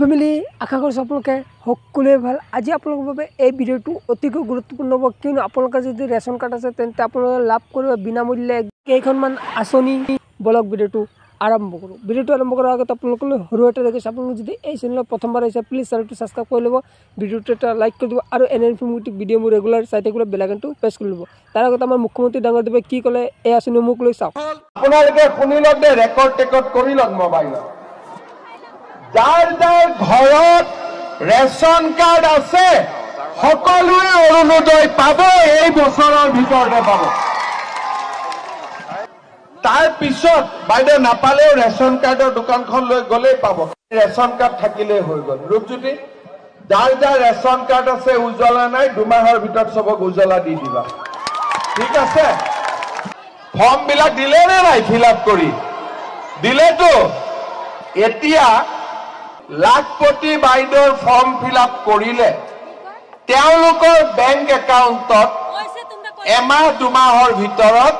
Family আশা কৰিছোঁ আপোনালোকে সকলোৱে ভাল। আজি আপোনালোকৰ বাবে এই ভিডিঅ'টো অতিকৈ গুৰুত্বপূৰ্ণ হ'ব। কিয়নো আপোনালোকৰ যদি ৰেচন কাৰ্ড আছে তেন্তে আপোনালোকে লাভ কৰিব বিনামূল্যে কেইখনমান আঁচনি বলক ভিডিঅ'টো আৰম্ভ কৰোঁ। ভিডিঅ'টো আৰম্ভ কৰাৰ আগত আপোনালোকলৈ সৰু এটা দেখিছে আপোনালোক যদি এই চেনেলত প্ৰথমবাৰ আহিছে প্লিজ চেনেলটো ছাবস্ক্ৰাইব কৰি ল'ব ভিডিঅ'টো এটা লাইক কৰি দিব আৰু এনে ইনফৰ্মেটিভ ভিডিঅ' মোৰ ৰেগুলাৰ চাই থাকিবলৈ বেলাইকনটো প্ৰেছ কৰি ল'ব। তাৰ আগত আমাৰ মুখ্যমন্ত্ৰী ডাঙৰদেৱে কি ক'লে এই আঁচনি মোক লৈ চাওক। আপোনালোকে শুনি লওক দে ৰেকৰ্ড টেকৰ্ড কৰি লওক মোবাইলত যাৰ যাৰ ঘৰত ৰেচন কাৰ্ড আছে সকলোৱে অৰুণোদয় পাব এই বছৰৰ ভিতৰতে পাব। তাৰ পিছত বাইদেউ নাপালেও ৰেচন কাৰ্ডৰ দোকানখন লৈ গ'লেই পাব। ৰেচন কাৰ্ড থাকিলেই হৈ গ'ল। ৰূপজ্যোতি যাৰ যাৰ ৰেচন কাৰ্ড আছে উজ্বলা নাই দুমাহৰ ভিতৰত চবক উজ্বলা দি দিবা। ঠিক আছে? ফৰ্ম বিলাক দিলে নে নাই ফিল আপ কৰি? দিলেতো। এতিয়া লাখপতি বাইদেউৰ ফৰ্ম ফিল আপ কৰিলে তেওঁলোকৰ বেংক একাউণ্টত এমাহ দুমাহৰ ভিতৰত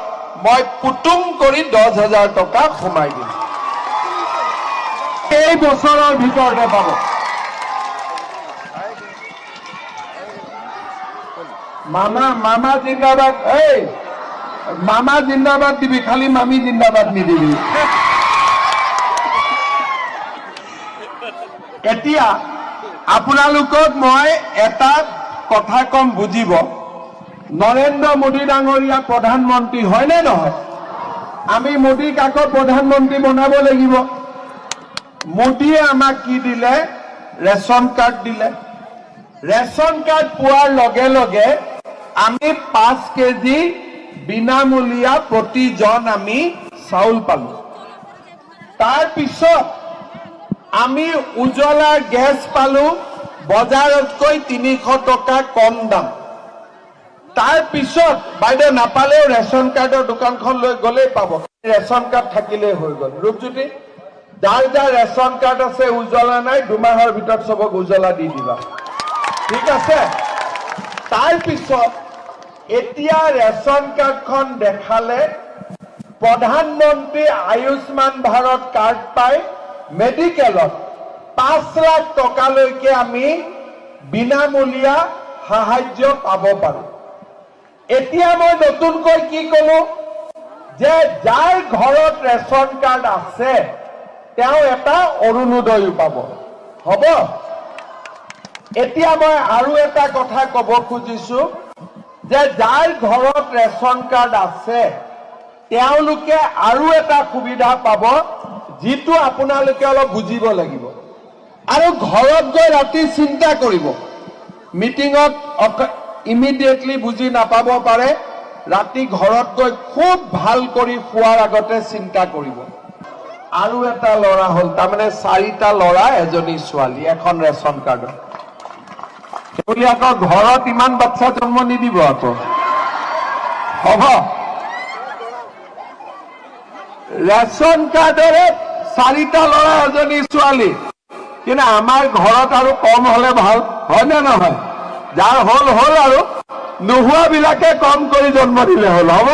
মই পুতুং কৰি দহ হাজাৰ টকা সোমাই দিম এই বছৰৰ ভিতৰতে পাব। মামা মামা জিন্দাবাদ এই মামা জিন্দাবাদ দিবি খালি মামী জিন্দাবাদ নিদিবি। এতিয়া আপোনালোকক মই এটা কথা কম বুজিব। নৰেন্দ্ৰ মোদী ডাঙৰীয়া প্ৰধানমন্ত্ৰী হয়নে নহয়? আমি মোদীক আকৌ প্ৰধানমন্ত্ৰী বনাব লাগিব। মোদীয়ে আমাক কি দিলে? ৰেচন কাৰ্ড দিলে। ৰেচন কাৰ্ড পোৱাৰ লগে লগে আমি পাঁচ কেজি বিনামূলীয়া প্ৰতিজন আমি চাউল পালো। তাৰপিছত আমি উজ্বলা গেছ পালো বজাৰতকৈ তিনিশ টকা কম দাম। তাৰপিছত বাইদেউ নাপালেও ৰেচন কাৰ্ডৰ দোকানখন লৈ গ'লেই পাব। ৰেচন কাৰ্ড থাকিলেই হৈ গ'ল। ৰূপজ্যোতি যাৰ যাৰ ৰেচন কাৰ্ড আছে উজ্বলা নাই দুমাহৰ ভিতৰত চবক উজ্বলা দি দিবা। ঠিক আছে? তাৰপিছত এতিয়া ৰেচন কাৰ্ডখন দেখালে প্ৰধানমন্ত্ৰী আয়ুষ্মান ভাৰত কাৰ্ড পায়। মেডিকেলত পাঁচ লাখ টকালৈকে আমি বিনামূলীয়া সাহায্য পাব পাৰো। এতিয়া মই নতুনকৈ কি কলো? যে যাৰ ঘৰত ৰেচন কাৰ্ড আছে তেওঁ এটা অৰুণোদয়ো পাব। হ'ব? এতিয়া মই আৰু এটা কথা কব খুজিছো যে যাৰ ঘৰত ৰেচন কাৰ্ড আছে তেওঁলোকে আৰু এটা সুবিধা পাব। যিটো আপোনালোকে অলপ বুজিব লাগিব। আৰু ঘৰত গৈ ৰাতি চিন্তা কৰিব। মিটিঙত ইমিডিয়েটলি বুজি নাপাব পাৰে। ৰাতি ঘৰত গৈ খুব ভাল কৰি শোৱাৰ আগতে চিন্তা কৰিব। আৰু এটা ল'ৰা হ'ল তাৰমানে চাৰিটা ল'ৰা এজনী ছোৱালী এখন ৰেচন কাৰ্ডত আকৌ ঘৰত ইমান বাচ্ছা জন্ম নিদিব আকৌ। হ'ব। ৰেচন কাৰ্ডেৰে চাৰিটা ল'ৰা এজনী ছোৱালী। কিন্তু আমাৰ ঘৰত আৰু কম হলে ভাল হয় নে নহয়? যাৰ হ'ল হ'ল আৰু নোহোৱা বিলাকে কম কৰি জন্ম দিলে হ'ল হ'ব?